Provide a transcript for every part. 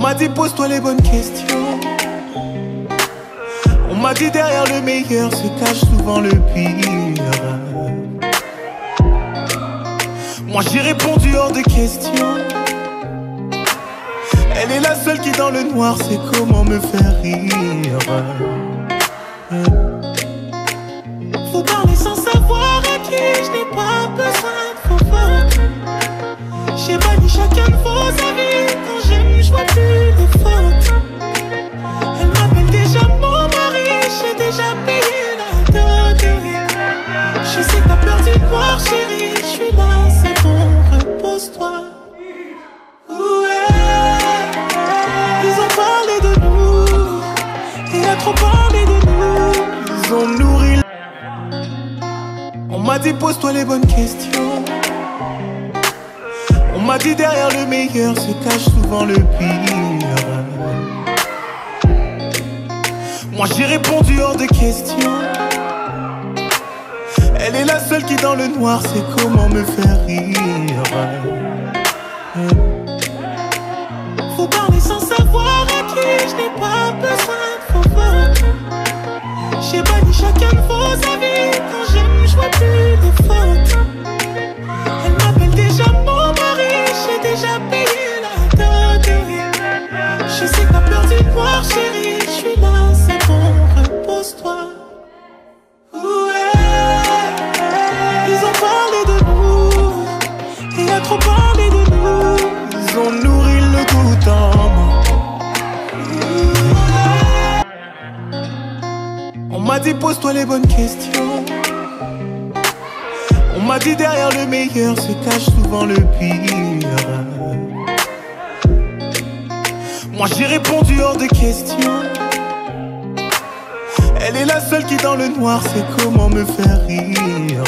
m'a dit pose-toi les bonnes questions. On m'a dit derrière le meilleur se cache souvent le pire. Moi j'ai répondu hors de question. Elle est la seule qui dans le noir sait comment me faire rire. M'a dit pose-toi les bonnes questions. On m'a dit derrière le meilleur se cache souvent le pire. Moi j'ai répondu hors de question. Elle est la seule qui dans le noir sait comment me faire rire. Faut parler sans savoir à qui je n'ai pas besoin de fautes. J'ai banni chacun de vos avis. Je vois plus. Elle m'appelle déjà mon mari. J'ai déjà payé la dot. Je sais que t'as peur du noir, chérie. Je suis là, c'est bon, repose-toi. Ouais, ils ont parlé de nous. Et a trop parlé de nous. Ils ont nourri le doute en moi. On m'a dit pose-toi les bonnes questions. M'a dit derrière le meilleur se cache souvent le pire. Moi j'ai répondu hors de question. Elle est la seule qui dans le noir sait comment me faire rire.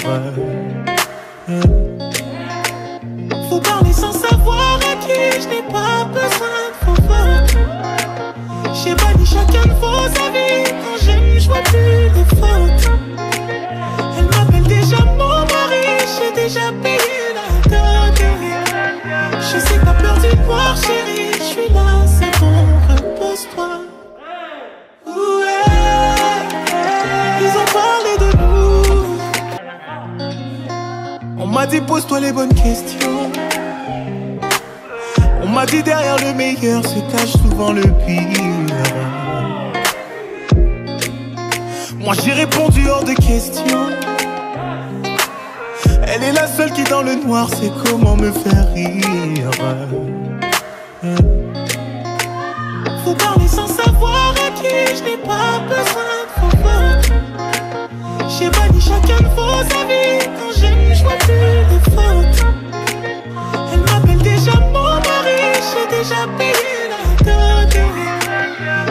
Faut parler sans savoir à qui je n'ai pas besoin déjà payé la dot. Je sais que t'as peur du noir, chérie. Je suis là, c'est bon, repose-toi. Ouais, ils ont parlé de nous. On m'a dit pose-toi les bonnes questions. On m'a dit derrière le meilleur se cache souvent le pire. Moi j'ai répondu hors de question. Elle est la seule qui dans le noir sait comment me faire rire. Faut parler sans savoir à qui je n'ai pas besoin de. J'ai banni chacun de vos avis. Quand j'aime, je vois plus les fautes. Elle m'appelle déjà mon mari. J'ai déjà payé la dot.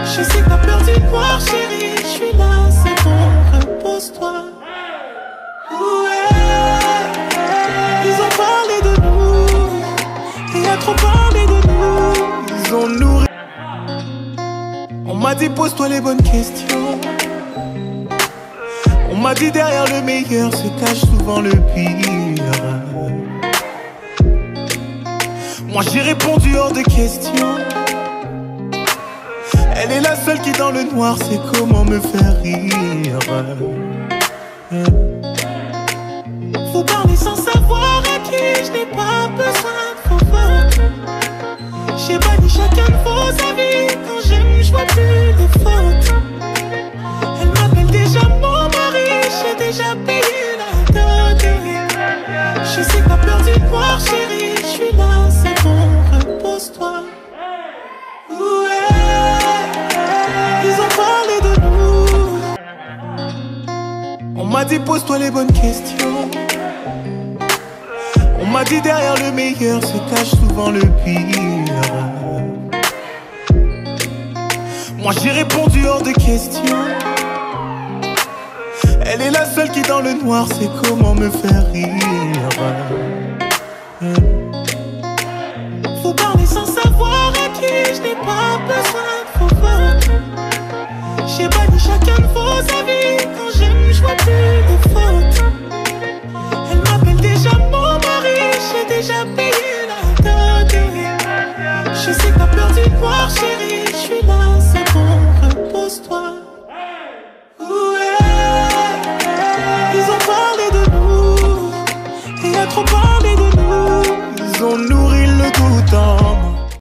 Je sais que t'as peur du noir, chérie. M'a dit pose-toi les bonnes questions. On m'a dit derrière le meilleur se cache souvent le pire. Moi j'ai répondu hors de question. Elle est la seule qui dans le noir sait comment me faire rire. Faut parler sans savoir à qui je n'ai pas besoin de fautes. J'ai banni chacun de vos déjà payé la dot. Je sais que t'as peur du noir, chérie. Je suis là, c'est bon, repose-toi. Ouais, ils ont parlé de nous. On m'a dit pose-toi les bonnes questions. On m'a dit derrière le meilleur se cache souvent le pire. Moi j'ai répondu hors de question. Qui dans le noir sait comment me faire rire. Faut parler sans savoir